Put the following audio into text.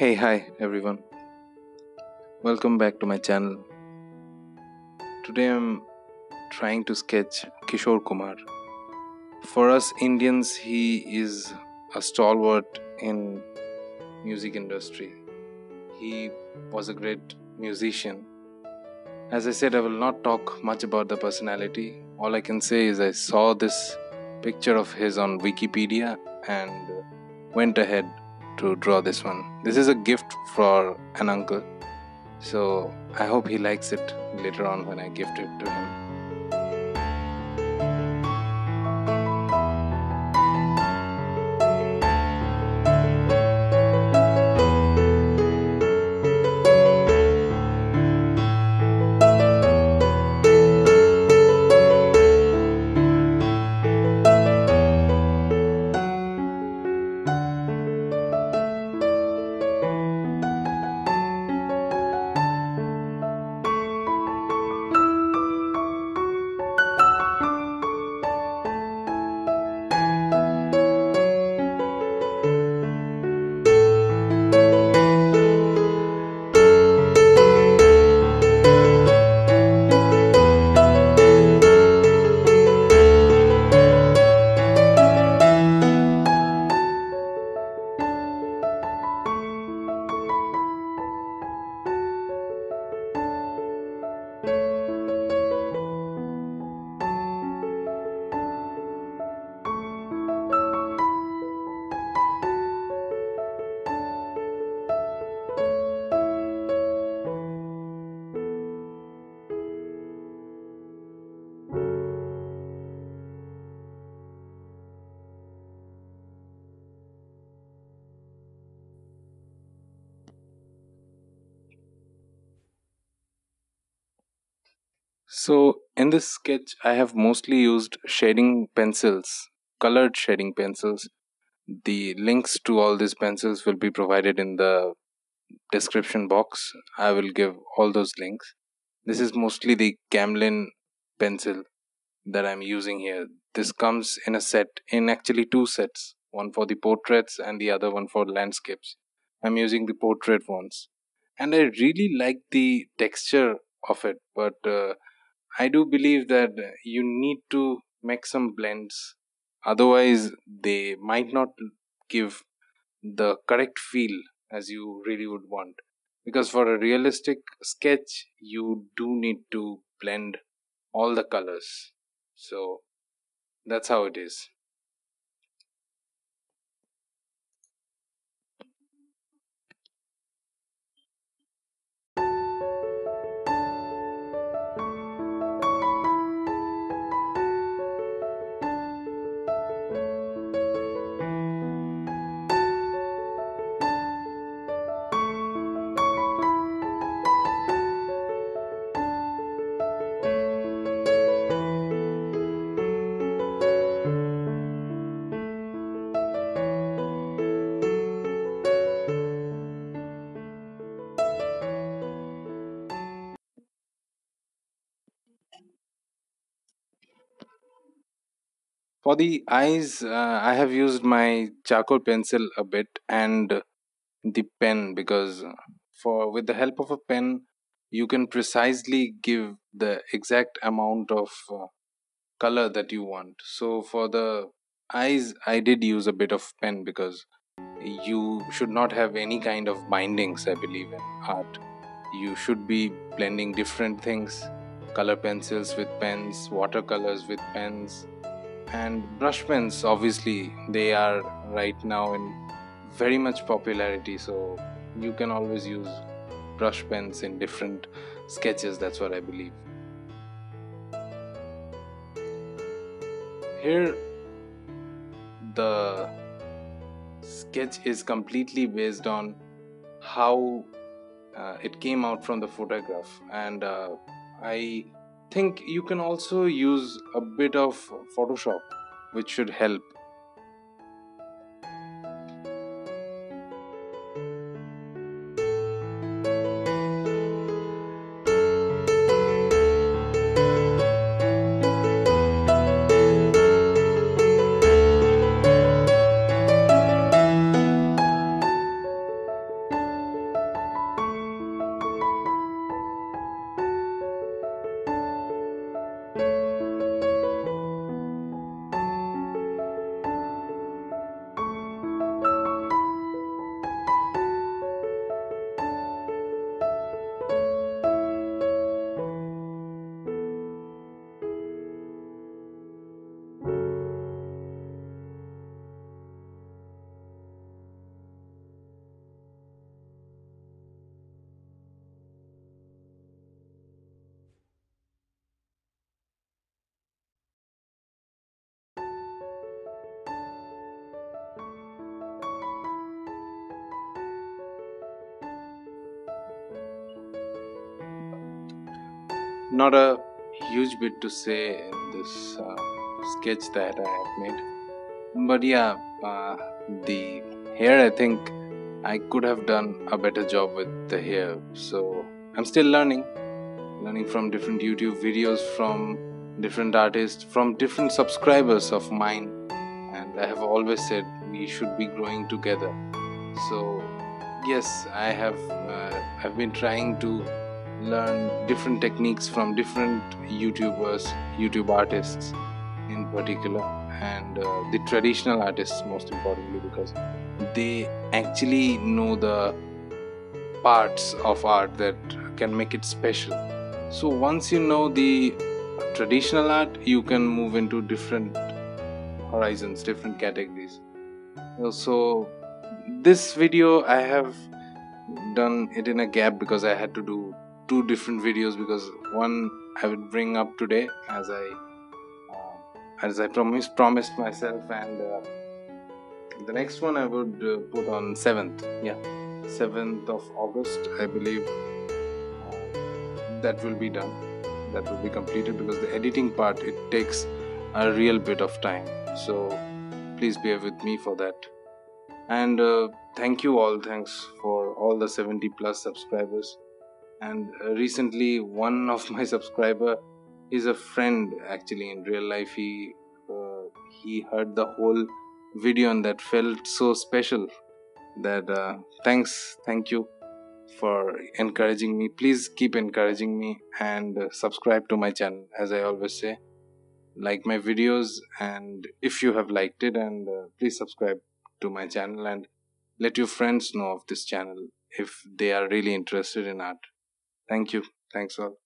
Hey, hi everyone. Welcome back to my channel. Today I'm trying to sketch Kishore Kumar. For us Indians, he is a stalwart in music industry. He was a great musician. As I said, I will not talk much about the personality. All I can say is I saw this picture of his on Wikipedia and went ahead to draw this one. This is a gift for an uncle. So I hope he likes it later on when I gift it to him. So in this sketch, I have mostly used shading pencils, colored shading pencils. The links to all these pencils will be provided in the description box. I will give all those links. This is mostly the Camlin pencil that I'm using here. This comes in a set, in actually two sets, one for the portraits and the other one for landscapes. I'm using the portrait ones, and I really like the texture of it, but uh, I do believe that you need to make some blends, otherwise, they might not give the correct feel as you really would want. Because for a realistic sketch, you do need to blend all the colors. So that's how it is. For the eyes, uh, I have used my charcoal pencil a bit and the pen because for with the help of a pen you can precisely give the exact amount of uh, color that you want. So for the eyes, I did use a bit of pen because you should not have any kind of bindings. I believe in art. You should be blending different things, color pencils with pens, watercolors with pens, and brush pens obviously they are right now in very much popularity so you can always use brush pens in different sketches that's what i believe. Here the sketch is completely based on how uh, it came out from the photograph and uh, i think you can also use a bit of Photoshop, which should help. Not a huge bit to say in this uh, sketch that I have made. But yeah, uh, the hair, I think I could have done a better job with the hair. So I'm still learning, learning from different YouTube videos, from different artists, from different subscribers of mine. And I have always said we should be growing together. So yes, I have. Uh, I've been trying to learn different techniques from different YouTubers, YouTube artists in particular, and uh, the traditional artists most importantly because they actually know the parts of art that can make it special. So once you know the traditional art, you can move into different horizons, different categories. So this video I have done it in a gap because I had to do two different videos because one I would bring up today as I uh, as I promised promised myself and uh, the next one I would uh, put on 7th yeah 7th of August I believe uh, that will be done. That will be completed because the editing part it takes a real bit of time. So please bear with me for that. And uh, thank you all. Thanks for all the 70 plus subscribers and uh, recently one of my subscriber is a friend actually in real life. He uh, he heard the whole video and that felt so special that uh, thanks thank you for encouraging me. Please keep encouraging me and uh, subscribe to my channel as i always say. Like my videos and if you have liked it and uh, please subscribe to my channel and let your friends know of this channel if they are really interested in art Thank you. Thanks all.